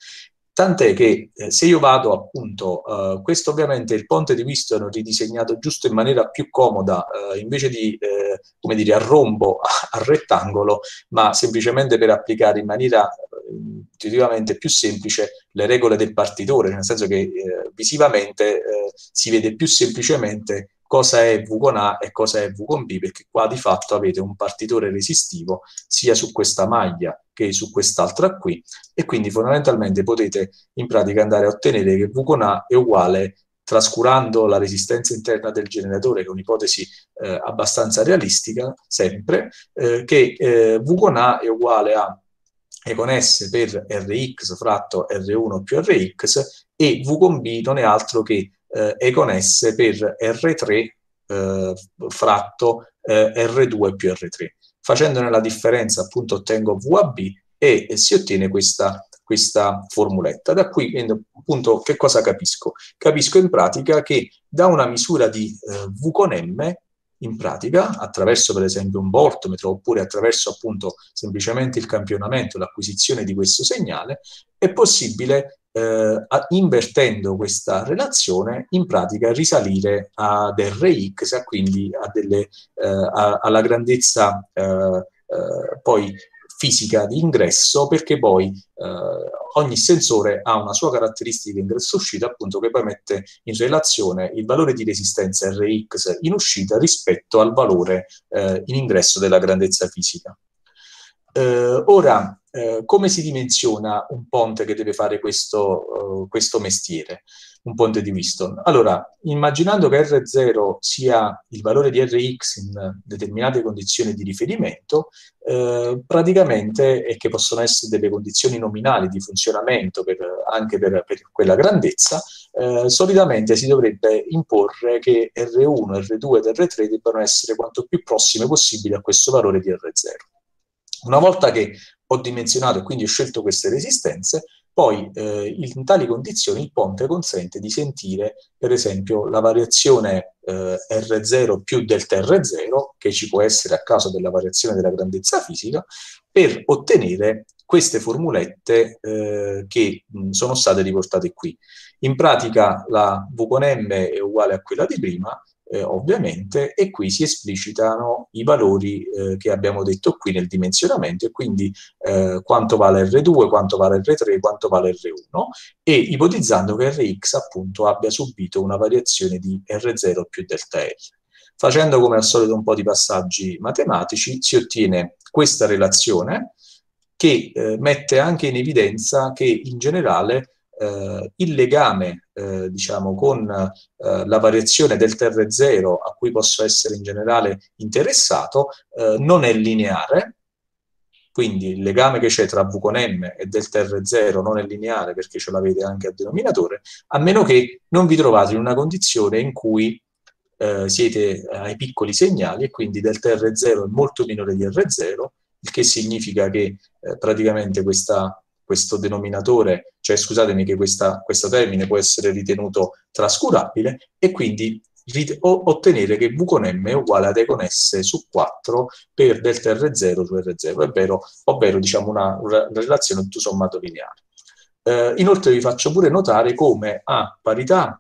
Tant'è che eh, se io vado appunto, eh, questo ovviamente il ponte di Winston ridisegnato giusto in maniera più comoda, eh, invece di, eh, come dire, a rombo, a, rettangolo, ma semplicemente per applicare in maniera eh, intuitivamente più semplice le regole del partitore, nel senso che visivamente si vede più semplicemente cosa è V con A e cosa è V con B, perché qua di fatto avete un partitore resistivo sia su questa maglia che su quest'altra qui, e quindi fondamentalmente potete in pratica andare a ottenere che V con A è uguale trascurando la resistenza interna del generatore, che è un'ipotesi eh, abbastanza realistica, sempre, eh, che eh, V con A è uguale a E con S per Rx fratto R1 più Rx e V con B non è altro che eh, e con S per R3 eh, fratto eh, R2 più R3. Facendone la differenza appunto ottengo VAB e, e si ottiene questa, questa formuletta. Da qui appunto che cosa capisco? Capisco in pratica che da una misura di eh, V con M in pratica, attraverso per esempio un voltmetro oppure attraverso appunto semplicemente il campionamento, l'acquisizione di questo segnale, è possibile eh, invertendo questa relazione, in pratica risalire ad Rx, quindi a delle, eh, a, alla grandezza eh, eh, poi fisica di ingresso, perché poi eh, ogni sensore ha una sua caratteristica ingresso-uscita, appunto, che poi mette in relazione il valore di resistenza Rx in uscita rispetto al valore eh, in ingresso della grandezza fisica. Ora, eh, come si dimensiona un ponte che deve fare questo, uh, questo, mestiere, un ponte di Whiston? Allora, immaginando che R0 sia il valore di Rx in determinate condizioni di riferimento, eh, praticamente è che possono essere delle condizioni nominali di funzionamento per, anche per, per, quella grandezza, eh, solitamente si dovrebbe imporre che R1, R2 ed R3 debbano essere quanto più prossime possibile a questo valore di R0. Una volta che ho dimensionato e quindi ho scelto queste resistenze, poi eh, in tali condizioni il ponte consente di sentire per esempio la variazione eh, R0 più delta R0, che ci può essere a causa della variazione della grandezza fisica, per ottenere queste formulette eh, che mh, sono state riportate qui. In pratica la V con M è uguale a quella di prima, eh, ovviamente, e qui si esplicitano i valori eh, che abbiamo detto qui nel dimensionamento, e quindi eh, quanto vale R2, quanto vale R3, quanto vale R1, e ipotizzando che Rx appunto abbia subito una variazione di R0 più delta L. Facendo come al solito un po' di passaggi matematici, si ottiene questa relazione che eh, mette anche in evidenza che in generale eh, il legame eh, diciamo, con eh, la variazione del TR0 a cui posso essere in generale interessato eh, non è lineare, quindi il legame che c'è tra V con M e del TR0 non è lineare perché ce l'avete anche a denominatore, a meno che non vi trovate in una condizione in cui eh, siete ai piccoli segnali e quindi del TR0 è molto minore di R0, il che significa che eh, praticamente questa questo denominatore, cioè scusatemi che questa, questo termine può essere ritenuto trascurabile e quindi rit- ottenere che V con M è uguale ad E con S su 4 per delta R0 su R0, ovvero, ovvero diciamo una, una relazione tutto sommato lineare. Eh, inoltre vi faccio pure notare come a parità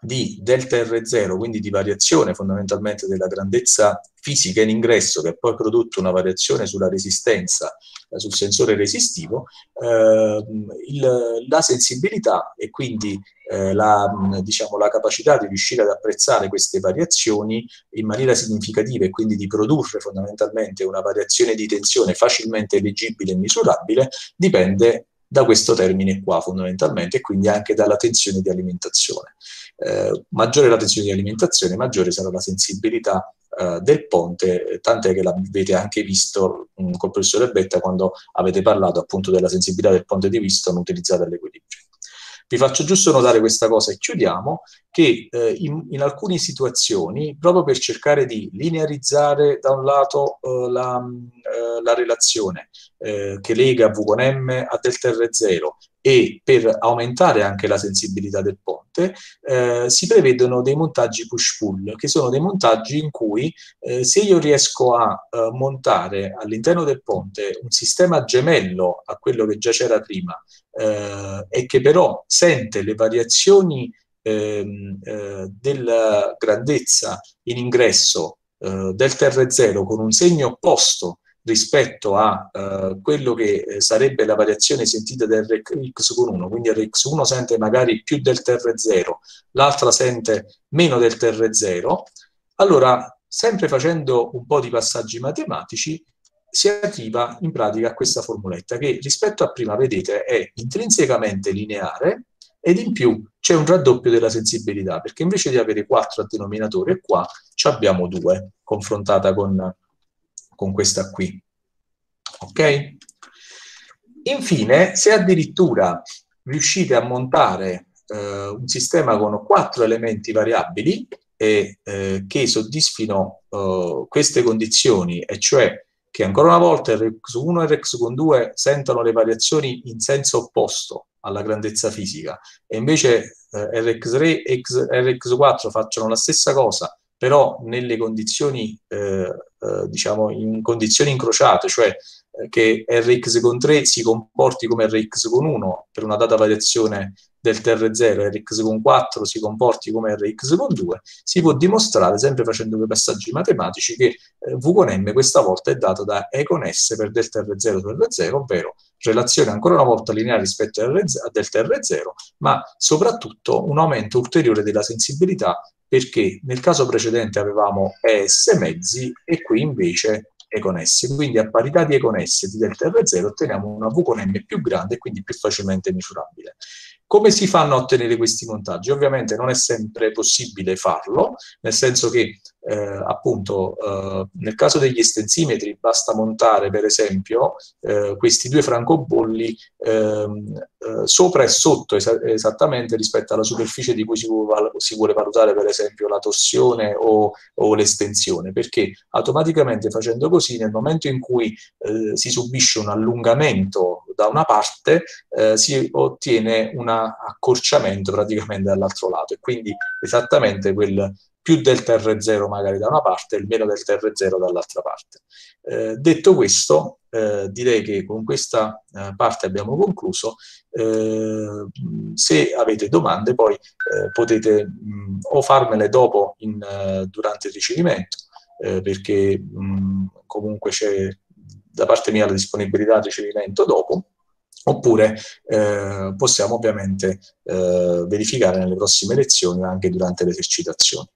di delta R0, quindi di variazione fondamentalmente della grandezza fisica in ingresso, che ha poi prodotto una variazione sulla resistenza, eh, sul sensore resistivo, eh, il, la sensibilità e quindi eh, la, diciamo, la capacità di riuscire ad apprezzare queste variazioni in maniera significativa e quindi di produrre fondamentalmente una variazione di tensione facilmente leggibile e misurabile, dipende da questo termine qua fondamentalmente e quindi anche dalla tensione di alimentazione. Eh, maggiore la tensione di alimentazione, maggiore sarà la sensibilità eh, del ponte, tant'è che l'avete anche visto mh, col professore Betta quando avete parlato appunto della sensibilità del ponte di Whiston utilizzata all'equilibrio. Vi faccio giusto notare questa cosa e chiudiamo, che eh, in, in, alcune situazioni, proprio per cercare di linearizzare da un lato eh, la, la relazione eh, che lega V con M a delta R0 e per aumentare anche la sensibilità del ponte eh, si prevedono dei montaggi push-pull, che sono dei montaggi in cui eh, se io riesco a eh, montare all'interno del ponte un sistema gemello a quello che già c'era prima eh, e che però sente le variazioni ehm, eh, della grandezza in ingresso eh, del TR0 con un segno opposto rispetto a uh, quello che eh, sarebbe la variazione sentita del RX con 1, quindi RX1 sente magari più del TR0, l'altra sente meno del TR0, allora sempre facendo un po' di passaggi matematici si arriva in pratica a questa formuletta che rispetto a prima vedete è intrinsecamente lineare ed in più c'è un raddoppio della sensibilità perché invece di avere 4 a denominatore qua ci abbiamo 2 confrontata con con questa qui. Ok? Infine, se addirittura riuscite a montare eh, un sistema con quattro elementi variabili e eh, che soddisfino eh, queste condizioni, e cioè che ancora una volta Rx1 e Rx2 sentono le variazioni in senso opposto alla grandezza fisica e invece eh, Rx3 e Rx4 facciano la stessa cosa però nelle condizioni, eh, eh, diciamo, in condizioni incrociate, cioè eh, che Rx con 3 si comporti come Rx con 1 per una data variazione del TR0 Rx con 4 si comporti come Rx con 2, si può dimostrare, sempre facendo quei passaggi matematici, che eh, V con M questa volta è dato da E con S per delta R0 su R0, ovvero relazione ancora una volta lineare rispetto a delta R0, ma soprattutto un aumento ulteriore della sensibilità perché nel caso precedente avevamo ES mezzi e qui invece E con S. Quindi a parità di E con S di delta R0 otteniamo una V con M più grande e quindi più facilmente misurabile. Come si fanno a ottenere questi montaggi? Ovviamente non è sempre possibile farlo, nel senso che eh, appunto eh, nel caso degli estensimetri basta montare per esempio eh, questi due francobolli ehm, eh, sopra e sotto es- esattamente rispetto alla superficie di cui si vuole, si vuole valutare per esempio la torsione o, o, l'estensione, perché automaticamente facendo così nel momento in cui eh, si subisce un allungamento da una parte eh, si ottiene un accorciamento praticamente dall'altro lato e quindi esattamente quel più del TR0 magari da una parte e il meno del TR0 dall'altra parte. Eh, detto questo, eh, direi che con questa eh, parte abbiamo concluso. Eh, se avete domande poi eh, potete mh, o farmele dopo in, eh, durante il ricevimento, perché mh, comunque c'è da parte mia la disponibilità di ricevimento dopo, oppure possiamo ovviamente verificare nelle prossime lezioni anche durante le esercitazioni.